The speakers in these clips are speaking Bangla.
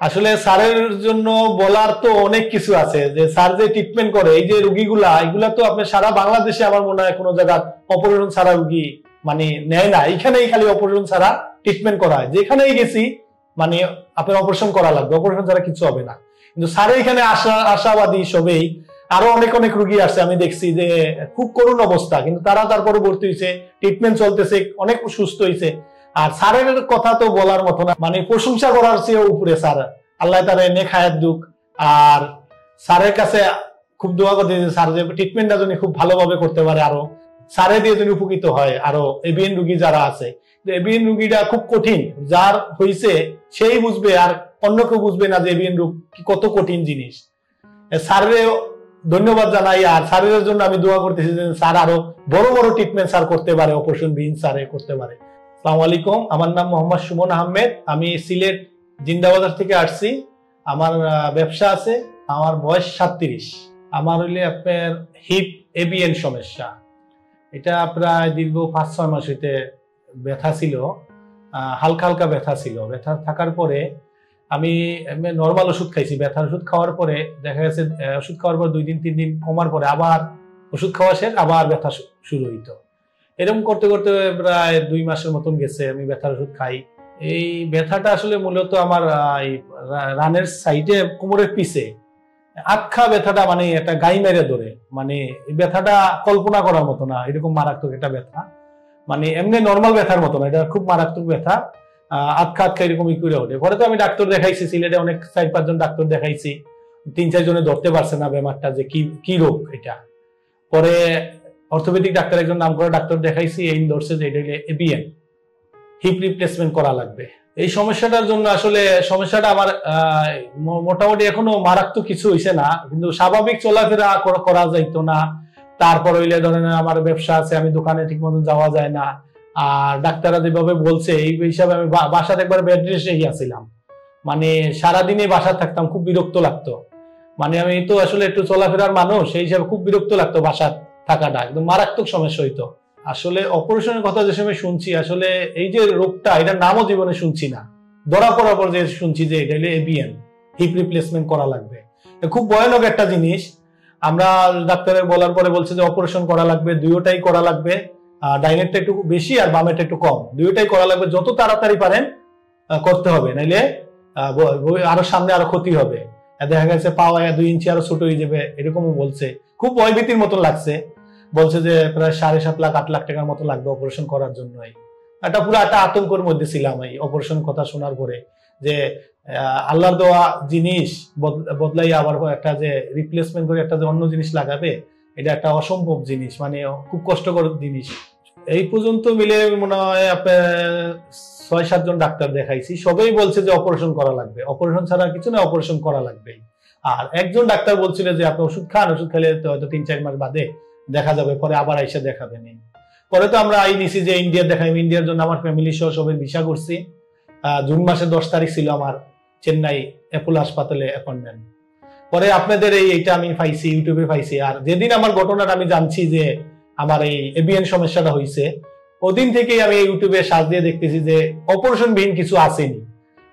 আসলে স্যারের জন্য বলার তো অনেক কিছু আছে। যে স্যার যে ট্রিটমেন্ট করে, এই যে রুগীগুলা, এগুলা তো আপনি সারা বাংলাদেশে আমার মনে হয় কোনো জায়গা অপারেশন ছাড়া রুগী মানে নেয় না। এখানেই খালি অপারেশন ছাড়া ট্রিটমেন্ট করা হয়। যেখানেই গেছি মানে আপনার অপারেশন করা লাগবে। অপারেশন ছাড়া কিছু হবে না। কিন্তু স্যার এখানে আশা, আশাবাদী সবেই। আরও অনেক অনেক রুগী আসছে আমি দেখছি যে খুব করুণ অবস্থা। কিন্তু তারা তারপরে ভর্তি হয়েছে ট্রিটমেন্ট চলতেছে, অনেক সুস্থ হয়েছে আর স্যারের কথা তো বলার মতো না। মানে প্রশংসা করার চেয়ে উপরে স্যার। আল্লাহ তার এনে খায়াত দুক। আর স্যারের কাছে খুব দোয়া করতে স্যার যে ট্রিটমেন্টটা যদি খুব ভালোভাবে করতে পারে আরও। স্যারে দিয়ে যদি উপকৃত হয় আরও এবিএন রুগী যারা আছে। এবিএন রুগীটা খুব কঠিন। যার হয়েছে সেই বুঝবে আর অন্য কেউ বুঝবে না যে এবিএন রোগ কত কঠিন জিনিস। স্যারের ধন্যবাদ জানাই আর স্যারের জন্য আমি দোয়া করতেছি যে স্যার আরও বড় বড় ট্রিটমেন্ট স্যার করতে পারে অপারেশন বিহীন স্যারে করতে পারে। সালাম আলাইকুম। আমার নাম মোহাম্মদ সুমন আহমেদ। আমি সিলেট জিন্দাবাজার থেকে আসছি। আমার ব্যবসা আছে। আমার বয়স সাতত্রিশ। আমার হইলে আপনার হিপ এবিএন সমস্যা। এটা প্রায় দীর্ঘ পাঁচ, ছয় মাস হইতে ব্যথা ছিল। হালকা হালকা ব্যথা ছিল। ব্যথা থাকার পরে আমি নর্মাল ওষুধ খাইছি। ব্যথার ওষুধ খাওয়ার পরে দেখা গেছে ওষুধ খাওয়ার পর দুই দিন, তিন দিন কমার পরে আবার ওষুধ খাওয়া শেষ, আবার ব্যথা শুরু হইতো। এরকম করতে করতে প্রায় দুই মাসের মতন গেছে, আমি ব্যথার ওষুধ খাই। এই ব্যথাটা আসলে মূলত আমার রানের সাইডে কোমরের পিছে। আটখা ব্যথাটা মানে একটা গাই মেরে ধরে। মানে ব্যথাটা কল্পনা করার মতো না, এরকম মারাত্মক একটা ব্যথা। মানে এমনি নর্মাল ব্যথার মতো না, এটা খুব মারাত্মক ব্যথা। আটকা আটকা এরকমই করে ওঠে। পরে তো আমি ডাক্তার দেখাইছি, সিলেটে অনেক চার পাঁচজন ডাক্তার দেখাইছি। তিন চারজনে ধরতে পারছে না ব্যাপারটা যে কি কি রোগ এটা। পরে অর্থোপেডিক ডাক্তার একজন নাম করা ডাক্তার দেখাইছি, এই ধরছে যে এটা এবিএন হিপ রিপ্লেসমেন্ট করা লাগবে। এই সমস্যাটার জন্য আসলে সমস্যাটা আমার মোটামুটি এখনও মারাত্মক কিছু হইছে না, কিন্তু স্বাভাবিক চলাফেরা করা- যাইতো না। তারপর হইলে ধরেন আমার ব্যবসা আছে, আমি দোকানে ঠিক মতন যাওয়া যায় না। আর ডাক্তাররা যেভাবে বলছে, এই হিসাবে আমি বা- বাসাতে একবার বেড রেস্টে গিয়েছিলাম মানে সারাদিনে বাসা থাকতাম, খুব বিরক্ত লাগতো। মানে আমি তো আসলে একটু চলাফেরার মানুষ, সেই হিসাবে খুব বিরক্ত লাগতো বাসা থাকাটা একদম মারাত্মক সমস্যা হইতো। আসলে অপারেশনের কথা যে সময় শুনছি, আসলে এই যে রোগটা, এটার নামও জীবনে শুনছি না। ধরা পড়ার পর যে শুনছি যে এটা এবিএন হিপ রিপ্লেসমেন্ট করা লাগবে। খুব ভয়ানক একটা জিনিস। আমরা ডাক্তারের বলার পরে বলছে যে অপারেশন করা লাগবে, দুইটাই করা লাগবে। ডাইনেটটা একটু বেশি আর বামেরটা একটু কম। দুইটাই করা লাগবে, যত তাড়াতাড়ি পারেন করতে হবে। নাইলে আরও সামনে আরও ক্ষতি হবে। দেখা গেছে পাওয়া দুই ইঞ্চি আরও ছোট হয়ে যাবে, এরকমও বলছে। খুব ভয়ভীতির মতো লাগছে। বলছে যে প্রায় সাড়ে সাত লাখ, আট লাখ টাকার মতো লাগবে অপারেশন করার জন্যই। একটা পুরো একটা আতঙ্কের মধ্যে ছিলাম এই অপারেশন কথা শোনার পরে যে আল্লাহর দেওয়া জিনিস বদলাই আবার একটা যে রিপ্লেসমেন্ট করে একটা যে অন্য জিনিস লাগাবে, এটা একটা অসম্ভব জিনিস মানে খুব কষ্টকর জিনিস। এই পর্যন্ত মিলে মনে হয় ছয় সাতজন ডাক্তার দেখাইছি, সবাই বলছে যে অপারেশন করা লাগবে। অপারেশন ছাড়া কিছু না অপারেশন করা লাগবে আর একজন ডাক্তার বলছিল যে, আপনি ওষুধ খান, ওষুধ খেলে হয়তো তিন, চার মাস বাদে দেখা যাবে, পরে আবার আইসা দেখাবেন। পরে তো আমরা আই নিছি যে ইন্ডিয়া দেখাই ইন্ডিয়ার জন্য আমার ফ্যামিলি সহ সবাই ভিসা করছি। জুন মাসের দশ তারিখ ছিল আমার চেন্নাই অ্যাপোলো হাসপাতালে অ্যাপয়েন্টমেন্ট পরে আপনাদের এই এইটা আমি পাইছি, ইউটিউবে পাইছি। আর যেদিন আমার ঘটনাটা আমি জানছি যে আমার এই এবিএন সমস্যাটা হয়েছে ওদিন থেকেই আমি ইউটিউবে সাজ দিয়ে দেখতেছি যে অপারেশন বিহীন কিছু আসেনি।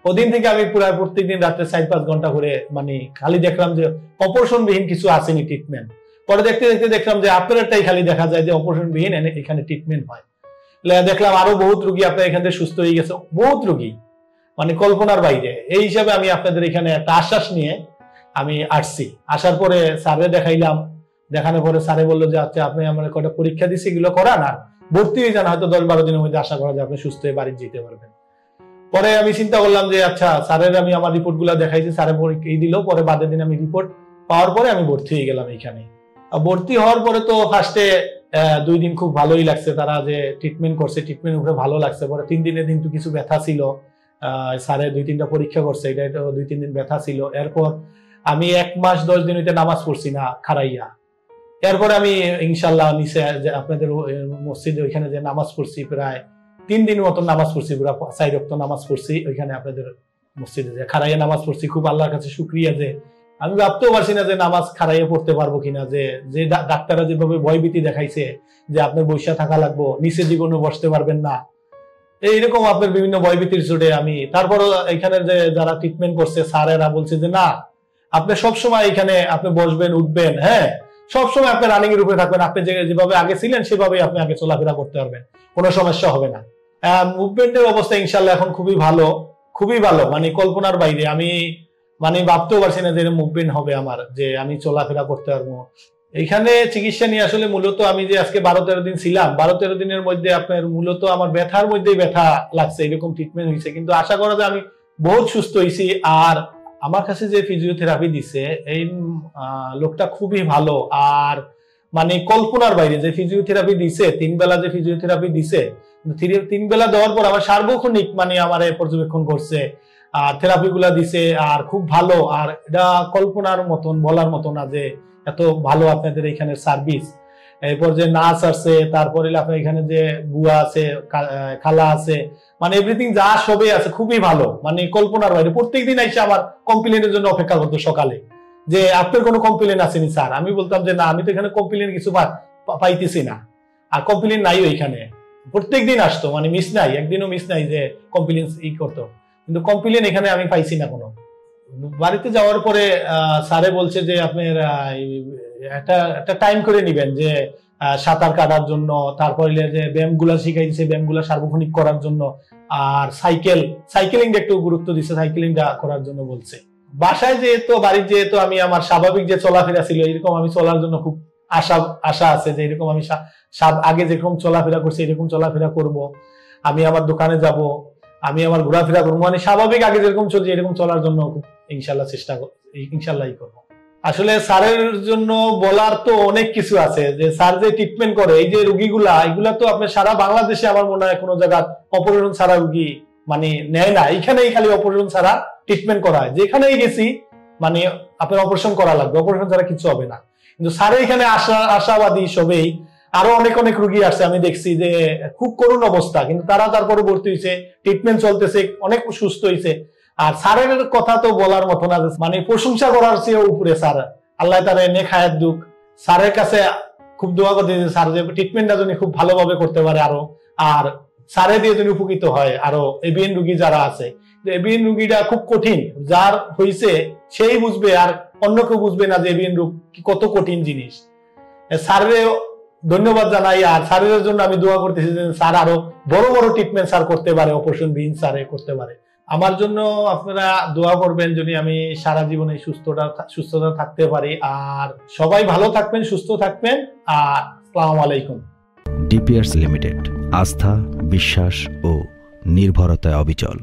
ওদিন থেকে আমি পুরো প্রত্যেকদিন রাত্রে চার পাঁচ ঘণ্টা করে মানে খালি দেখলাম যে অপারেশন বিহীন কিছু আসেনি ট্রিটমেন্ট পরে দেখতে দেখতে দেখলাম যে আপনারটাই খালি দেখা যায় যে অপারেশন বিহীন, এনে- এখানে ট্রিটমেন্ট হয়। দেখলাম আরও বহুত রুগী আপনার এখান থেকে সুস্থ হয়ে গেছে। বহুত রুগী। মানে কল্পনার বাইরে। এই হিসাবে আমি আপনাদের এখানে একটা আশ্বাস নিয়ে আমি আসছি। আসার পরে স্যারে দেখাইলাম। দেখানোর পরে স্যারে বলল যে আচ্ছা আপনি আমার কয়টা পরীক্ষা দিচ্ছি এগুলো করান আর ভর্তি হয়ে যান। হয়তো দশ বারো দিনের মধ্যে আশা করা যায় আপনি সুস্থ হয়ে বাড়ি যেতে পারবেন। পরে আমি চিন্তা করলাম যে আচ্ছা স্যারের আমি আমার রিপোর্টগুলা দেখাইছি। স্যারে পরীক্ষা দিল, পরে বাদের দিন আমি রিপোর্ট পাওয়ার পরে আমি ভর্তি হয়ে গেলাম এখানে। ভর্তি হওয়ার পরে তো ফার্স্টে দুই দিন খুব ভালোই লাগছে তারা যে ট্রিটমেন্ট করছে ট্রিটমেন্ট উপরে ভালো লাগছে। পরে তিন দিনের দিন তো কিছু ব্যথা ছিল। স্যারে দুই তিনটা পরীক্ষা করছে, এটা দুই তিন দিন ব্যথা ছিল। এরপর আমি এক মাস দশ দিন হইতে নামাজ পড়ছি না খারাইয়া এরপরে আমি ইনশাল্লাহ নিচে যে আপনাদের মসজিদে ওইখানে যে নামাজ পড়ছি প্রায় তিন দিন মতন নামাজ পড়ছি, পুরা চাই রক্ত নামাজ পড়ছি ওইখানে আপনাদের মসজিদে যে খারাইয়া নামাজ পড়ছি। খুব আল্লাহর কাছে শুক্রিয়া যে আমি ভাবতেও পারছি না যে নামাজ খারাইয়া পড়তে পারব কিনা, যে যে ডাক্তাররা যেভাবে ভয়ভীতি দেখাইছে যে আপনার বৈশা থাকা লাগবো, নিচে জীবনে বসতে পারবেন না। এইরকম আপনার বিভিন্ন ভয়ভীতির চোটে আমি, তারপরও এখানে যে যারা ট্রিটমেন্ট করছে, স্যারেরা বলছে যে, না, আপনি সবসময় এখানে আপনি বসবেন, উঠবেন হ্যাঁ? সবসময় আপনি রানিং এর উপরে থাকবেন, আপনি যেভাবে আগে ছিলেন, সেভাবেই আপনি আগে চলাফেরা করতে পারবেন, কোনো সমস্যা হবে না। মুভমেন্টের অবস্থা ইনশাল্লাহ এখন খুবই ভালো খুবই ভালো মানে কল্পনার বাইরে। আমি মানে ভাবতেও পারছি না যে মুভমেন্ট হবে আমার, যে আমি চলাফেরা করতে পারব। এখানে চিকিৎসা নিয়ে আসলে মূলত আমি যে আজকে বারো তেরো দিন ছিলাম, বারো তেরো দিনের মধ্যে আপনার মূলত আমার ব্যথার মধ্যেই ব্যথা লাগছে, এরকম ট্রিটমেন্ট হয়েছে। কিন্তু আশা করা যায় আমি বহুত সুস্থ হয়েছি আর আমার কাছে যে ফিজিওথেরাপি দিছে, এই লোকটা খুবই ভালো। আর মানে কল্পনার বাইরে যে ফিজিওথেরাপি দিছে তিন বেলা যে ফিজিওথেরাপি দিছে তিন বেলা দেওয়ার পর আমার সার্বক্ষণিক মানে আমার পর্যবেক্ষণ করছে, আর থেরাপি গুলা দিছে, আর খুব ভালো, আর এটা কল্পনার মতন, বলার মতো না যে এত ভালো আপনাদের এখানে সার্ভিস। এরপর যে নার্স আছে, তারপরে আপনার এখানে যে বুয়া আছে খালা আছে মানে এভরিথিং যা সবই আছে, খুবই ভালো। মানে কল্পনার বাইরে, প্রত্যেকদিন এসে আমার কমপ্লেনের জন্য অপেক্ষা করতো সকালে, যে আপনার কোনো কমপ্লেন আসেনি স্যার। আমি বলতাম যে, না, আমি তো এখানে কমপ্লেন কিছু পাইতেছি না। আর কমপ্লেন নাই ওইখানে। প্রত্যেকদিন আসতো মানে মিস নাই, একদিনও মিস নাই যে কমপ্লেন ই করতো। কিন্তু কমপ্লেন এখানে আমি পাইছি না কোনো। বাড়িতে যাওয়ার পরে স্যারে বলছে যে আপনার একটা টাইম করে নিবেন যে সাঁতার কাটার জন্য, তারপরে যে ব্যায়ামগুলা শিখাই দিচ্ছে ব্যায়ামগুলা সার্বক্ষণিক করার জন্য, আর সাইকেল সাইকেলিং একটু গুরুত্ব দিচ্ছে সাইকেলিংটা করার জন্য বলছে। বাসায় যেহেতু, বাড়ির যেহেতু আমি, আমার স্বাভাবিক যে চলাফেরা ছিল, এরকম আমি চলার জন্য খুব আশা আশা আছে যে এরকম আমি আগে যেরকম চলাফেরা করছি, এরকম চলাফেরা করব। আমি আমার দোকানে যাব, আমি আমার ঘোরাফেরা করব। মানে স্বাভাবিক আগে যেরকম চলছে, এরকম চলার জন্য ইনশাল্লাহ চেষ্টা ইনশাল্লাহ করব। আসলে স্যারের জন্য বলার তো অনেক কিছু আছে, যে স্যার যে ট্রিটমেন্ট করে, এই যে রুগীগুলা, এগুলা তো আপনার সারা বাংলাদেশে আমার মনে হয় কোনো জায়গা অপারেশন ছাড়া রুগী মানে নেয় না। এখানেই খালি অপারেশন ছাড়া ট্রিটমেন্ট করা হয়। যেখানেই গেছি মানে আপনার অপারেশন করা লাগবে। অপারেশন ছাড়া কিছু হবে না। কিন্তু স্যারের এখানে আশা, আশাবাদী সবেই। আরও অনেক অনেক রুগী আসছে আমি দেখছি যে খুব করুণ অবস্থা, কিন্তু তারা তারপরে ভর্তি হয়েছে ট্রিটমেন্ট চলতেছে, অনেক সুস্থ হয়েছে আর স্যারের কথা তো বলার মতো না মানে প্রশংসা করার চেয়ে উপরে স্যার। আল্লাহ তার নেক হায়াত দুক। স্যারের কাছে খুব দোয়া করতে স্যার যে ট্রিটমেন্টটা যদি খুব ভালোভাবে করতে পারে আরও। আর স্যারে দিয়ে যদি উপকৃত হয় আরও এবিএন রুগী যারা আছে। এবিএন রুগীটা খুব কঠিন, যার হয়েছে সেই বুঝবে আর অন্য কেউ বুঝবে না যে এবিএন রোগ কত কঠিন জিনিস। স্যারের ধন্যবাদ জানাই, আর স্যারের জন্য আমি দোয়া করতেছি যে স্যার আরও বড় বড় ট্রিটমেন্ট স্যার করতে পারে অপারেশন বিহীন স্যারে করতে পারে। আমার জন্য আপনারা দোয়া করবেন যদি আমি সারা জীবনে সুস্থতা সুস্থতা থাকতে পারি। আর সবাই ভালো থাকবেন, সুস্থ থাকবেন। আর আসসালামু আলাইকুম। ডিপিয়ার্স লিমিটেড, আস্থা, বিশ্বাস ও নির্ভরতায় অবিচল।